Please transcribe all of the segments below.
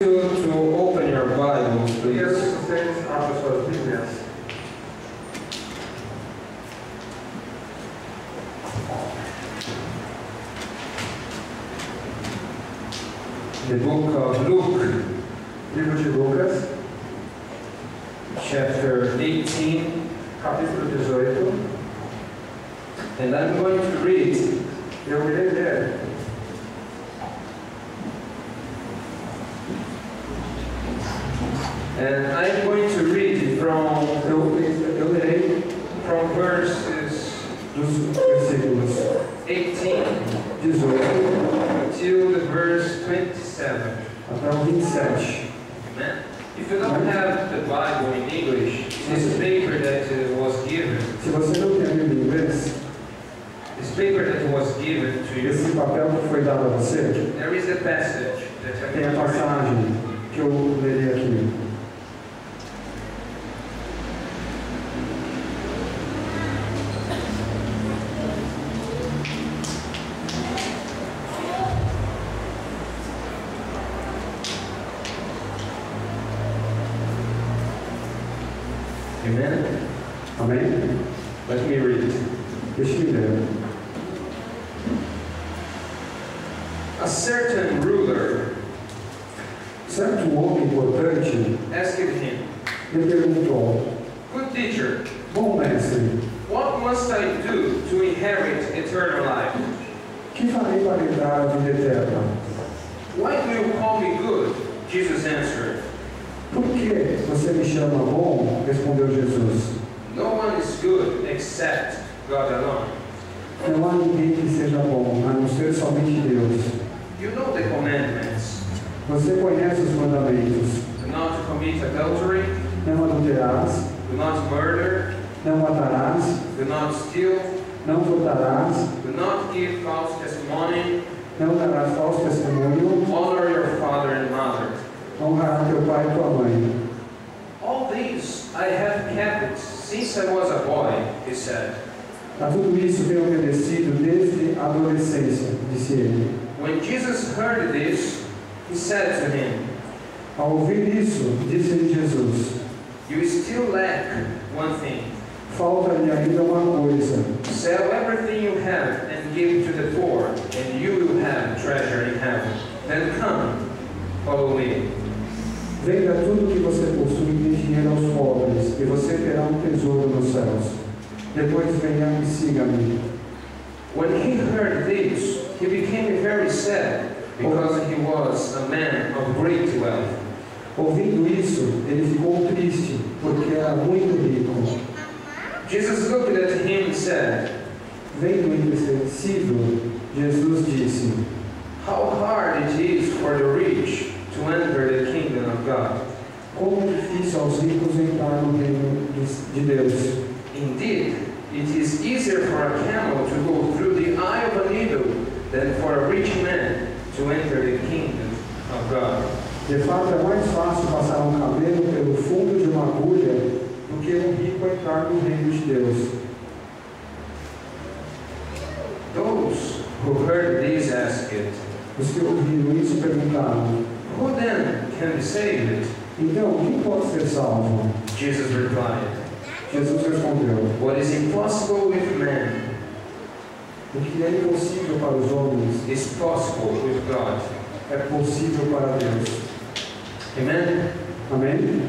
you to open your Bibles, please. vocês abram suas The book of Luke, Livro de Lucas, chapter 18, capítulo 18. and I'm going to read Eu irei ler esse papel que foi dado a você, there is a passage that tem a passagem que eu lerei aqui. Amen. Amém? Let me read. Deixe-me ler. A certain ruler Certo homem importante asked him, lhe perguntou: Good teacher, Bom mestre, what must I do to inherit eternal life? que farei para entrar a vida eterna? Why do you call me good? Jesus answered, Por que você me chama bom? Respondeu Jesus. No one is good except God alone. Não há ninguém que seja bom, a não ser somente Deus. Commandments Você conhece os mandamentos. do not commit adultery, Não adulterarás, do not murder, não matarás, do not steal, não furtarás, do not give false testimony, não darás falso testemunho, honor your father and mother. honrarás teu pai e tua mãe. All these I have kept since I was a boy, he said. A tudo isso tenho obedecido desde a adolescência, disse ele. When Jesus heard this, he said to him, Ao ouvir isso, disse-lhe Jesus: You still lack one thing. Falta-lhe ainda uma coisa. Sell everything you have and give to the poor, and you will have treasure in heaven. Then come, follow me. Venda tudo que você possui e dê dinheiro aos pobres, e você terá um tesouro nos céus. Depois venha e siga-me. When he heard this, he became very sad, because he was a man of great wealth. Ouvindo isso, ele ficou triste, porque era muito rico. Jesus looked at him and said, Vendo entristecido, Jesus disse: How hard it is for the rich to enter the kingdom of God. Como difícil aos ricos entrar no reino de Deus. Indeed, it is easier for a camel to go rich man to enter the kingdom of God. De fato, é mais fácil passar um camelo pelo fundo de uma agulha do que um rico entrar no reino de Deus. Those who heard this asked, Os que ouviram isso perguntaram: Who then can be saved? Então, quem pode ser salvo? Jesus replied, Jesus respondeu: What is impossible with man O que é impossível para os homens is possible with God. é possível para Deus. Amen. Amém?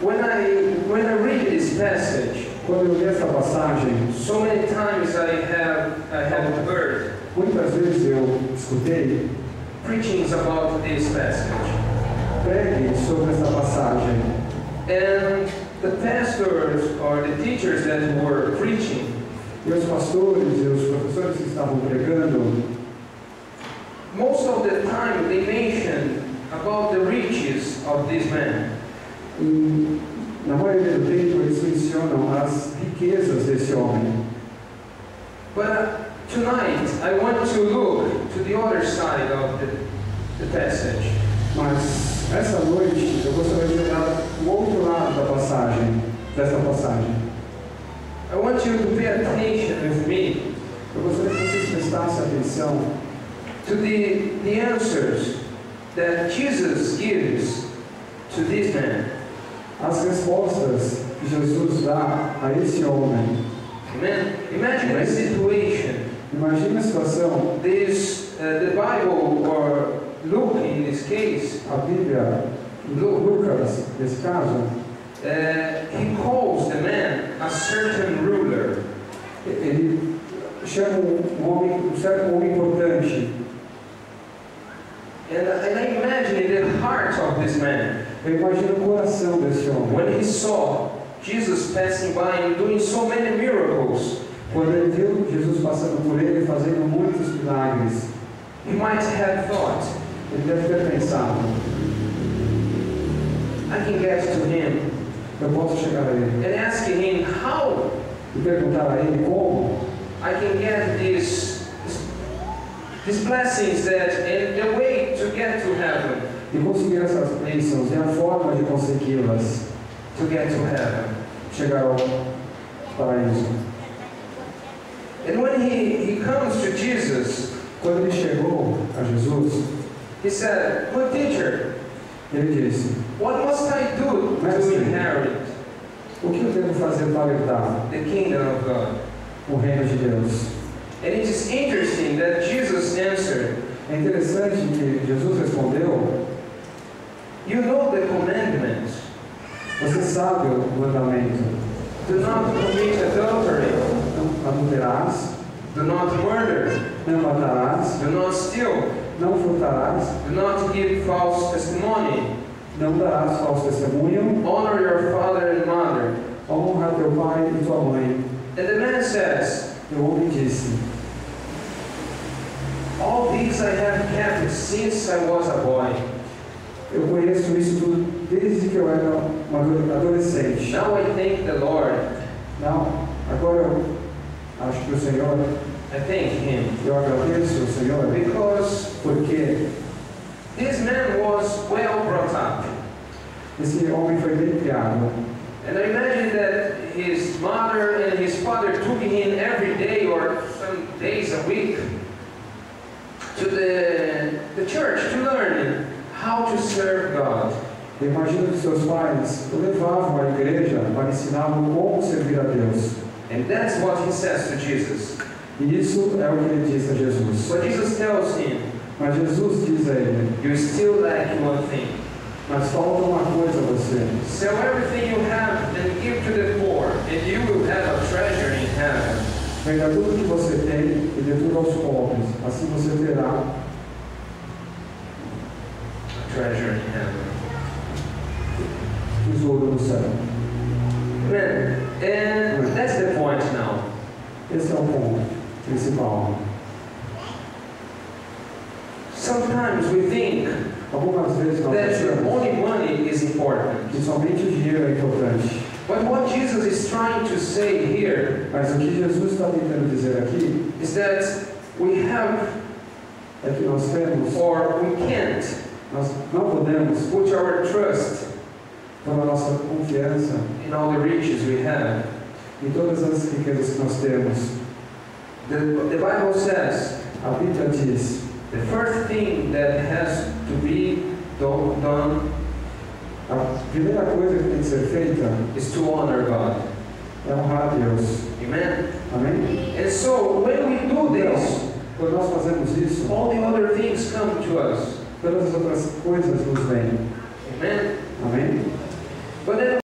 When I when I read this passage, Quando eu li essa passagem, so many times I have I have heard muitas vezes eu escutei preachings about this passage. pregue sobre essa passagem. And the pastors or the teachers that were preaching, E os pastores e os professores que estavam pregando, most of the time they mentioned about the riches of this man. e, na maioria do tempo, eles mencionam as riquezas desse homem. But tonight I want to look to the other side of the, the passage. Mas essa noite eu gostaria de olhar o outro lado da passagem, dessa passagem. I want you to pay attention with me Eu gostaria que vocês prestassem atenção to the, the answers that Jesus gives to this man. As respostas que Jesus dá a esse homem. Amen. Imagine a situation. Imagina a situação, This, uh, the Bible, or Luke in this case, a Bíblia, Lu- Lucas, nesse caso, uh, he calls the man a certain ruler. ele chama um homem, um certo homem importante. And, and I imagine in the heart of this man, Eu imagino o coração desse homem. when he saw Jesus passing by and doing so many miracles, Quando ele viu Jesus passando por ele, fazendo muitos milagres, he might have thought, ele deve ter pensado: I can get to him eu posso chegar a ele and ask him how? E perguntar a ele como I can get these, these blessings that and the way to get to heaven, e conseguir essas bênçãos e a forma de consegui-las, to get to heaven. chegar ao paraíso. And when he, he comes to Jesus, Quando ele chegou a Jesus, he said, Good teacher, ele disse: what must I do to inherit O que eu devo fazer para herdar the kingdom of God? o reino de Deus? And it is interesting that Jesus answered, É interessante que Jesus respondeu: You know the commandments. Você sabe o mandamento. Do not commit adultery. Não adulterarás, Do not murder. não matarás, Do not steal. não furtarás, Do not give false testimony. Não darás falso testemunho, Honor your father and mother. honra teu pai e tua mãe. And the man says, E o homem disse: All these I have kept since I was a boy. Eu conheço isso tudo desde que eu era um ado- adolescente. Now I thank the Lord. Não, agora eu acho que o Senhor, I thank Him. eu agradeço ao Senhor, Because porque this man was well brought up. esse homem foi bem criado. And I imagine that his mother and his father took him every day or some days a week to the, the church to learn how to serve God. Eu imagino que seus pais o levavam à igreja para ensiná-lo como servir a Deus. And that's what he says to Jesus. E isso é o que ele diz a Jesus. But Jesus tells him, Mas Jesus diz a ele: You still lack one thing. Mas falta uma coisa a você. Sell everything you have and give to the poor, and you will have a treasure in heaven. Venda tudo que você tem e dê tudo aos pobres. Assim você terá A treasure in heaven. tesouro no céu. Amen. And that's the point now. Esse é o ponto principal. Sometimes we think Algumas vezes nós that only money is important. que somente o dinheiro é importante. But what Jesus is trying to say here Mas o que Jesus está tentando dizer aqui is that we have é que nós temos, or we can't nós não podemos put our trust pôr a nossa confiança in all the riches we have. em todas as riquezas que nós temos. The, the Bible says A Bíblia diz: the first thing that has to be done, done a primeira coisa que tem que ser feita is to honor God. É honrar Deus. Amen. Amen. And so when we do this, quando nós fazemos isso, all the other things come to us. Todas as outras coisas nos vêm. Amen. Amen. But